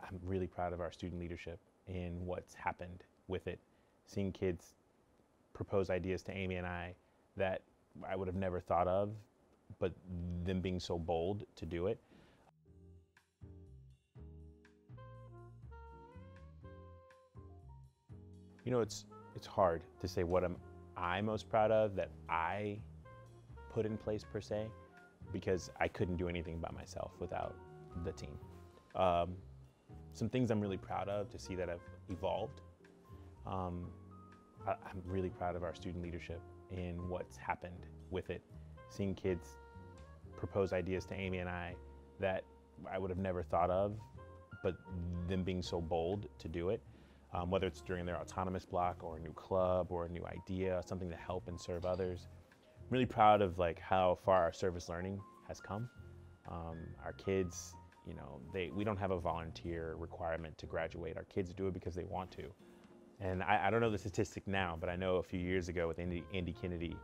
I'm really proud of our student leadership and what's happened with it. Seeing kids propose ideas to Amy and I that I would have never thought of, but them being so bold to do it. You know, it's it's hard to say what am I most proud of that I put in place per se, because I couldn't do anything by myself without the team. Um, some things I'm really proud of to see that have evolved. Um, I, I'm really proud of our student leadership and what's happened with it. Seeing kids propose ideas to Amy and I that I would have never thought of, but them being so bold to do it, um, whether it's during their autonomous block or a new club or a new idea, something to help and serve others. I'm really proud of like how far our service learning has come. Um, our kids, you know, they we don't have a volunteer requirement to graduate. Our kids do it because they want to. And I, I don't know the statistic now, but I know a few years ago with Andy, Andy Kennedy,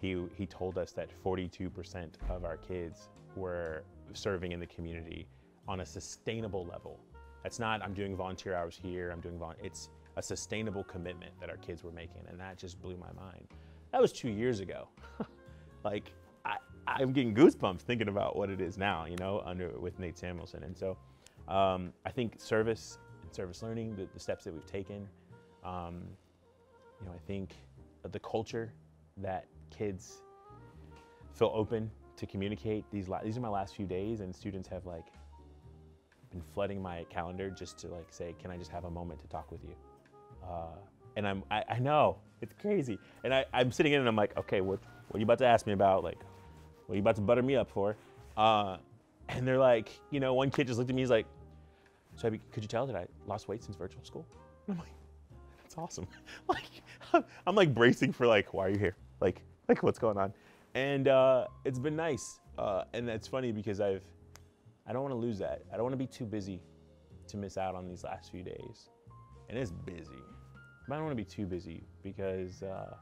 he, he told us that 42% of our kids were serving in the community on a sustainable level. That's not, I'm doing volunteer hours here, I'm doing volunteer, it's a sustainable commitment that our kids were making, and that just blew my mind. That was two years ago. like, I'm getting goosebumps thinking about what it is now, you know, under with Nate Samuelson. And so um, I think service and service learning, the, the steps that we've taken, um, you know, I think the culture that kids feel open to communicate. These these are my last few days, and students have like been flooding my calendar just to like say, "Can I just have a moment to talk with you?" Uh, and I'm I, I know it's crazy, and I, I'm sitting in and I'm like, "Okay, what what are you about to ask me about? Like, what are you about to butter me up for?" Uh, and they're like, you know, one kid just looked at me. He's like, "So you- could you tell that I lost weight since virtual school?" And I'm like, that's awesome. like, I'm like bracing for like, why are you here? Like, like what's going on? And uh, it's been nice. Uh, and that's funny because I've, I don't want to lose that. I don't want to be too busy to miss out on these last few days. And it's busy, but I don't want to be too busy because uh,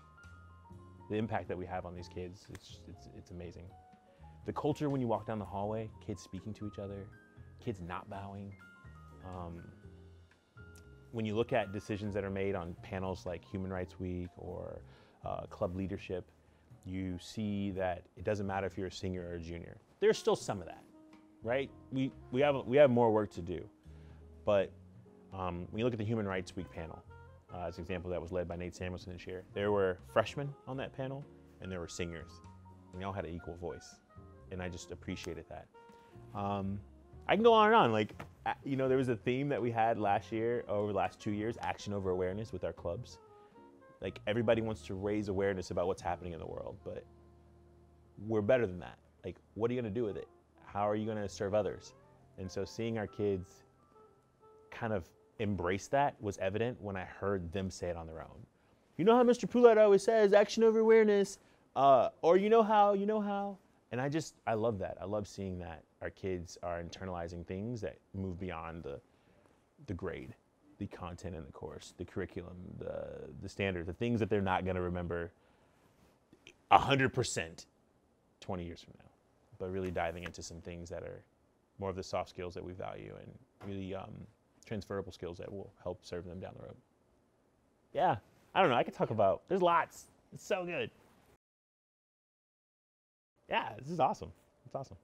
the impact that we have on these kids, it's, it's, it's amazing. The culture when you walk down the hallway, kids speaking to each other, kids not bowing. Um, when you look at decisions that are made on panels like Human Rights Week or uh, club leadership, you see that it doesn't matter if you're a senior or a junior. There's still some of that, right? We, we, have, we have more work to do. But um, when you look at the Human Rights Week panel, uh, as an example that was led by Nate Samuelson this year, there were freshmen on that panel and there were singers. And they all had an equal voice. And I just appreciated that. Um, I can go on and on. Like, you know, there was a theme that we had last year, over the last two years, action over awareness with our clubs. Like, everybody wants to raise awareness about what's happening in the world, but we're better than that. Like, what are you going to do with it? How are you going to serve others? And so, seeing our kids kind of embrace that was evident when I heard them say it on their own. You know how Mr. Poullard always says, action over awareness, uh, or you know how, you know how. And I just, I love that. I love seeing that our kids are internalizing things that move beyond the, the grade, the content in the course, the curriculum, the, the standard, the things that they're not going to remember 100% 20 years from now. But really diving into some things that are more of the soft skills that we value and really um, transferable skills that will help serve them down the road. Yeah, I don't know. I could talk about, there's lots. It's so good. Yeah, this is awesome. It's awesome.